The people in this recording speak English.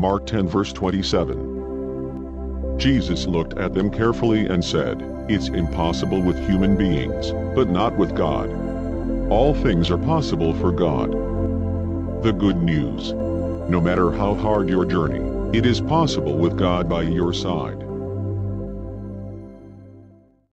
Mark 10 verse 27. Jesus looked at them carefully and said, It's impossible with human beings, but not with God. All things are possible for God. The good news. No matter how hard your journey, it is possible with God by your side.